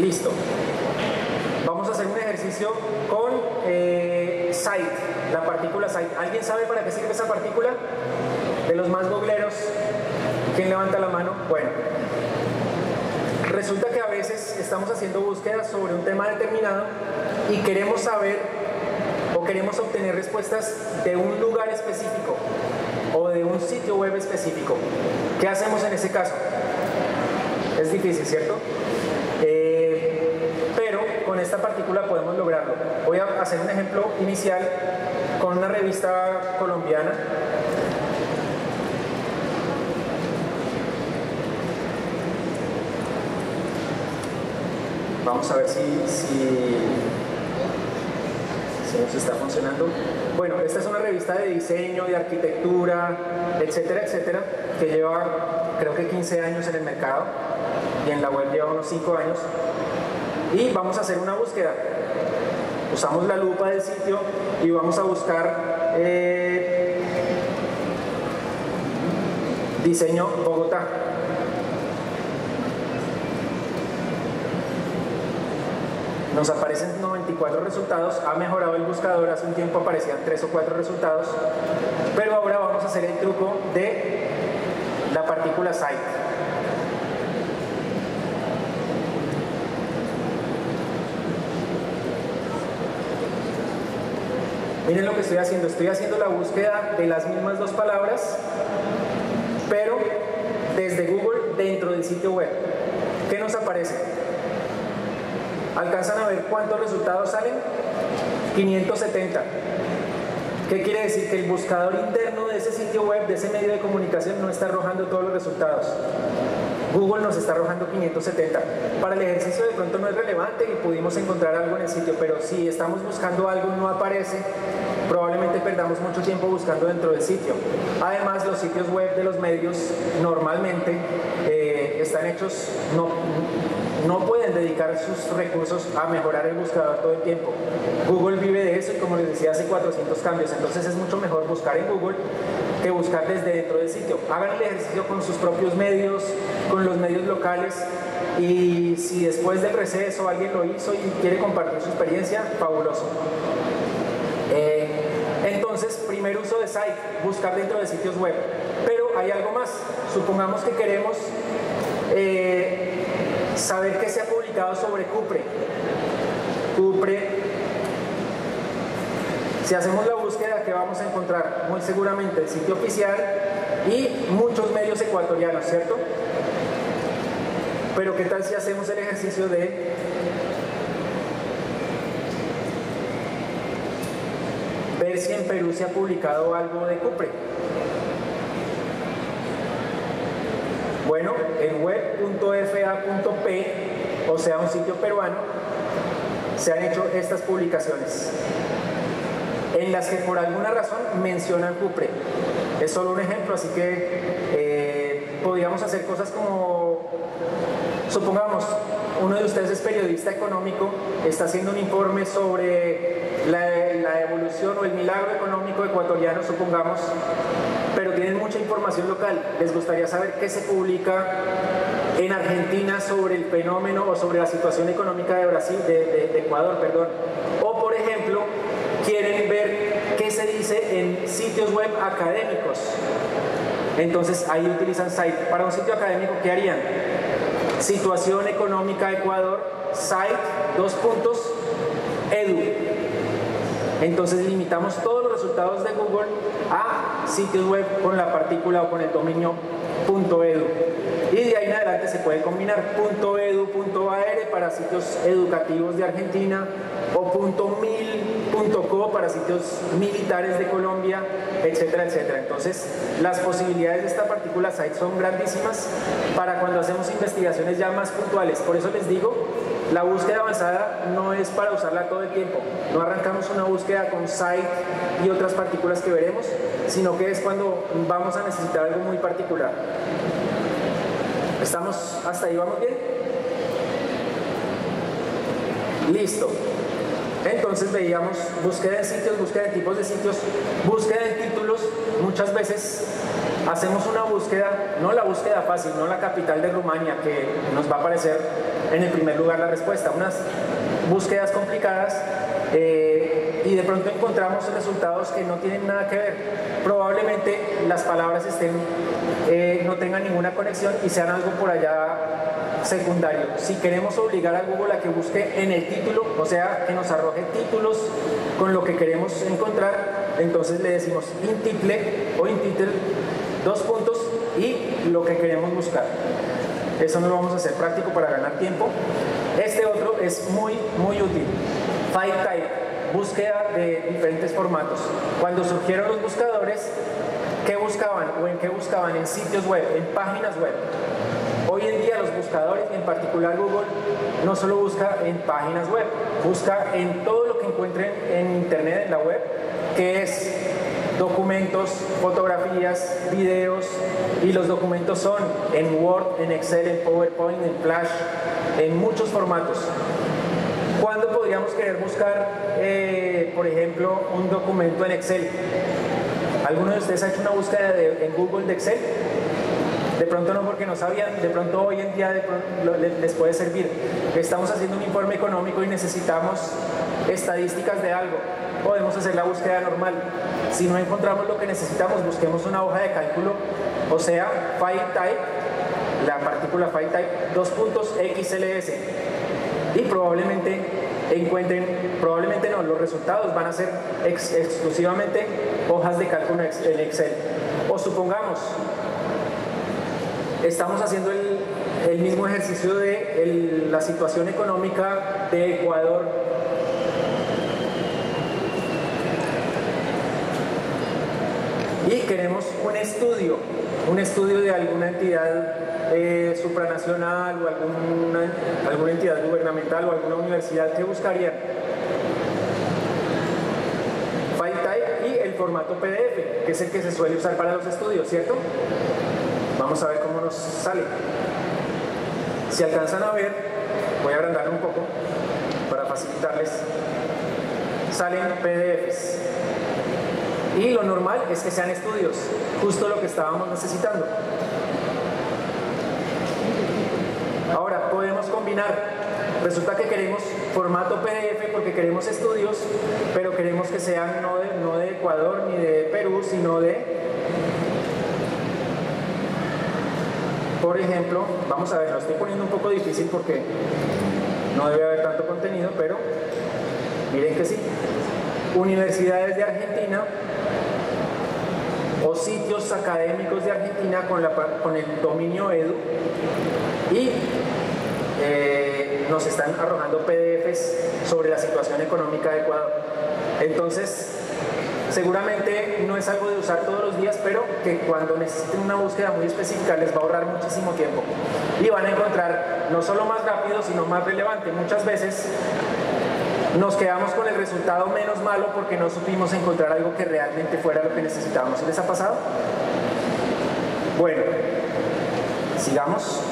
Listo. Vamos a hacer un ejercicio con eh, site, la partícula site. ¿Alguien sabe para qué sirve esa partícula? De los más gogleros. ¿Quién levanta la mano? Bueno. Resulta que a veces estamos haciendo búsquedas sobre un tema determinado y queremos saber o queremos obtener respuestas de un lugar específico o de un sitio web específico. ¿Qué hacemos en ese caso? Es difícil, ¿cierto? Esta partícula podemos lograrlo. Voy a hacer un ejemplo inicial con una revista colombiana. Vamos a ver si, si, si nos está funcionando. Bueno, esta es una revista de diseño, de arquitectura, etcétera, etcétera, que lleva creo que 15 años en el mercado y en la web lleva unos 5 años. Y vamos a hacer una búsqueda. Usamos la lupa del sitio y vamos a buscar eh, diseño Bogotá. Nos aparecen 94 resultados, ha mejorado el buscador, hace un tiempo aparecían 3 o 4 resultados, pero ahora vamos a hacer el truco de la partícula site. Miren lo que estoy haciendo, estoy haciendo la búsqueda de las mismas dos palabras, pero desde Google dentro del sitio web. ¿Qué nos aparece? ¿Alcanzan a ver cuántos resultados salen? 570. ¿Qué quiere decir? Que el buscador interno de ese sitio web, de ese medio de comunicación, no está arrojando todos los resultados. Google nos está arrojando 570. Para el ejercicio de pronto no es relevante y pudimos encontrar algo en el sitio, pero si estamos buscando algo no aparece, probablemente perdamos mucho tiempo buscando dentro del sitio. Además, los sitios web de los medios normalmente eh, están hechos, no, no pueden dedicar sus recursos a mejorar el buscador todo el tiempo. Google vive de eso y como les decía hace 400 cambios, entonces es mucho mejor buscar en Google que buscar desde dentro del sitio. Hagan el ejercicio con sus propios medios, con los medios locales y si después del receso alguien lo hizo y quiere compartir su experiencia, fabuloso. Eh, entonces, primer uso de site, buscar dentro de sitios web. Pero hay algo más. Supongamos que queremos eh, saber qué se ha publicado sobre Cupre. Cupre si hacemos la búsqueda, ¿qué vamos a encontrar? Muy seguramente el sitio oficial y muchos medios ecuatorianos, ¿cierto? Pero ¿qué tal si hacemos el ejercicio de ver si en Perú se ha publicado algo de Cupre? Bueno, en web.fa.p, o sea, un sitio peruano, se han hecho estas publicaciones en las que por alguna razón mencionan Cupre. Es solo un ejemplo, así que eh, podríamos hacer cosas como, supongamos, uno de ustedes es periodista económico, está haciendo un informe sobre la, la evolución o el milagro económico ecuatoriano, supongamos, pero tienen mucha información local. Les gustaría saber qué se publica en Argentina sobre el fenómeno o sobre la situación económica de Brasil, de, Ecuador, perdón. O por ejemplo, quieren ver qué se dice en sitios web académicos. Entonces ahí utilizan site. Para un sitio académico, ¿qué harían? Situación económica Ecuador, site, dos puntos, edu. Entonces limitamos todos los resultados de Google a sitios web con la partícula o con el dominio .edu. Adelante se puede combinar .edu.ar para sitios educativos de Argentina o .mil.co para sitios militares de Colombia, etcétera, etcétera. Entonces, las posibilidades de esta partícula site son grandísimas para cuando hacemos investigaciones ya más puntuales. Por eso les digo, la búsqueda avanzada no es para usarla todo el tiempo. No arrancamos una búsqueda con site y otras partículas que veremos, sino que es cuando vamos a necesitar algo muy particular. ¿Estamos hasta ahí? ¿Vamos bien? Listo. Entonces veíamos búsqueda de sitios, búsqueda de tipos de sitios, búsqueda de títulos. Muchas veces hacemos una búsqueda, no la búsqueda fácil, no la capital de Rumania, que nos va a aparecer en el primer lugar la respuesta, unas búsquedas complicadas eh, y de pronto encontramos resultados que no tienen nada que ver. Probablemente las palabras estén, eh, no tengan ninguna conexión y sean algo por allá secundario. Si queremos obligar a Google a que busque en el título, o sea, que nos arroje títulos con lo que queremos encontrar, entonces le decimos intitle o intitle, dos puntos y lo que queremos buscar. Eso no lo vamos a hacer práctico para ganar tiempo. Este otro es muy, muy útil. File type, búsqueda de diferentes formatos. Cuando surgieron los buscadores, ¿qué buscaban o en qué buscaban? En sitios web, en páginas web. Hoy en día los buscadores, en particular Google, no solo busca en páginas web, busca en todo lo que encuentren en Internet, en la web, que es documentos, fotografías, videos, y los documentos son en Word, en Excel, en PowerPoint, en Flash, en muchos formatos. ¿Cuándo podríamos querer buscar, eh, por ejemplo, un documento en Excel? ¿Alguno de ustedes ha hecho una búsqueda en Google de Excel? De pronto no porque no sabían, de pronto hoy en día les puede servir. Estamos haciendo un informe económico y necesitamos estadísticas de algo. Podemos hacer la búsqueda normal. Si no encontramos lo que necesitamos, busquemos una hoja de cálculo, o sea, file type, la partícula file type, dos puntos XLS. Y probablemente encuentren, probablemente no, los resultados van a ser exclusivamente hojas de cálculo en Excel. O supongamos, estamos haciendo el, mismo ejercicio de la situación económica de Ecuador. Y queremos un estudio, un estudio de alguna entidad eh, supranacional o alguna, alguna entidad gubernamental o alguna universidad que buscaría file type y el formato PDF, que es el que se suele usar para los estudios, ¿cierto? Vamos a ver cómo nos sale. Si alcanzan a ver, voy a agrandar un poco para facilitarles. Salen PDFs. Y lo normal es que sean estudios, justo lo que estábamos necesitando. Ahora, podemos combinar. Resulta que queremos formato PDF porque queremos estudios, pero queremos que sean no de, no de Ecuador ni de Perú, sino de Por ejemplo, vamos a ver, lo estoy poniendo un poco difícil porque no debe haber tanto contenido, pero miren que sí. Universidades de Argentina o sitios académicos de Argentina con, el dominio edu y eh, nos están arrojando PDFs sobre la situación económica de Ecuador. Entonces, Seguramente no es algo de usar todos los días, pero que cuando necesiten una búsqueda muy específica les va a ahorrar muchísimo tiempo. Y van a encontrar no solo más rápido, sino más relevante. Muchas veces nos quedamos con el resultado menos malo porque no supimos encontrar algo que realmente fuera lo que necesitábamos. ¿Les ha pasado? Bueno, sigamos.